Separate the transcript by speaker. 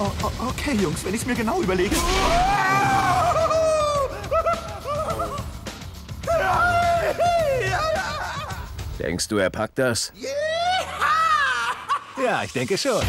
Speaker 1: Oh, oh, okay, Jungs, wenn ich es mir genau überlege.
Speaker 2: Denkst du, er packt das?
Speaker 3: Ja, ich denke schon.